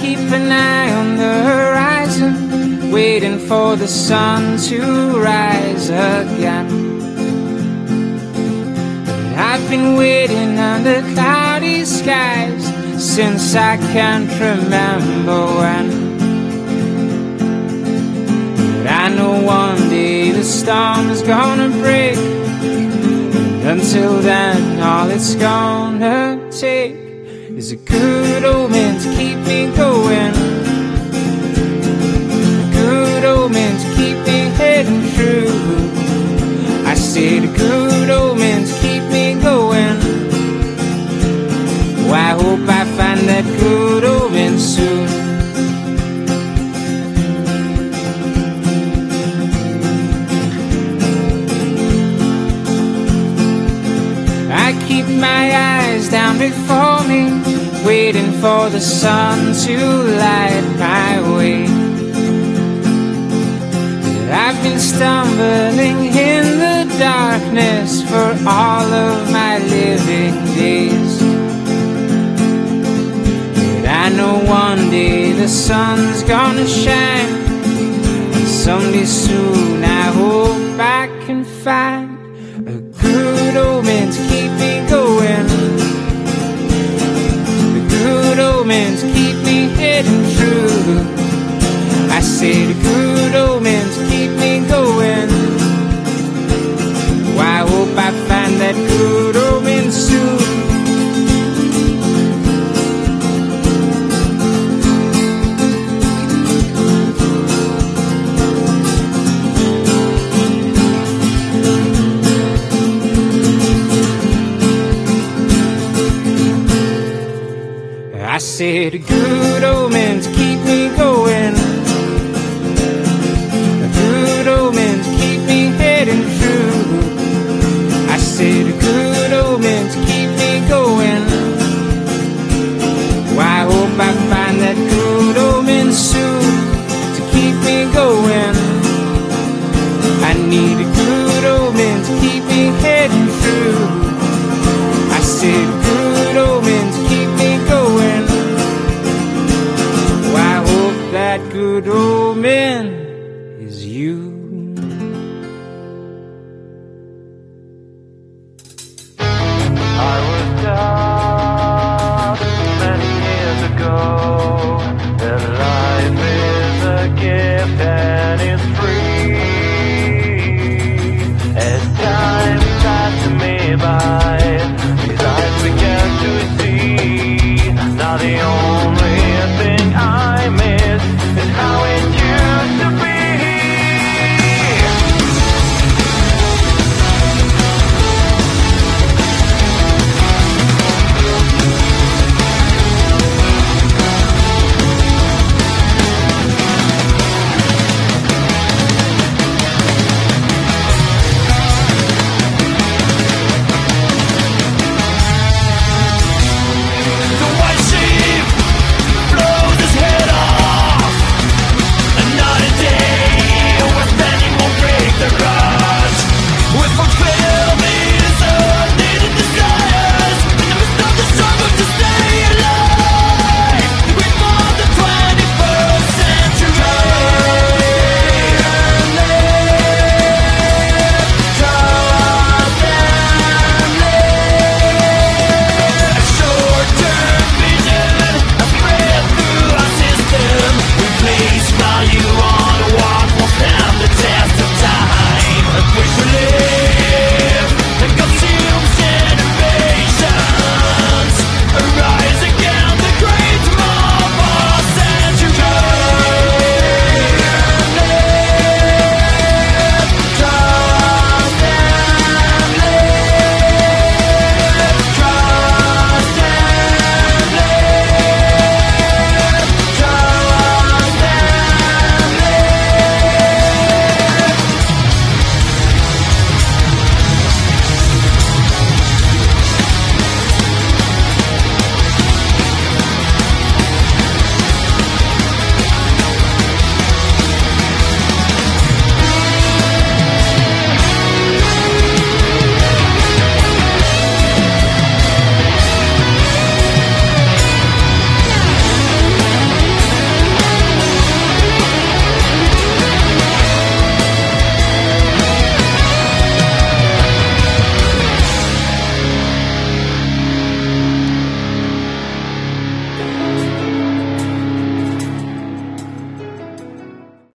keep an eye on the horizon, waiting for the sun to rise again. But I've been waiting under cloudy skies since I can't remember when. But I know one day the storm is gonna break. Until then, all it's gonna take is a good omen to keep me going. A good old man to keep me heading true. I said a good omen to keep me going. Oh, I hope I find that good old man soon. I keep my eyes down before me, waiting for the sun to light my way. But I've been stumbling in the darkness for all of my living days. But I know one day the sun's gonna shine, and someday soon I hope I can find a good old man to keep me heading true. I said good to keep me going. Oh, I hope I find that good ser Gud you.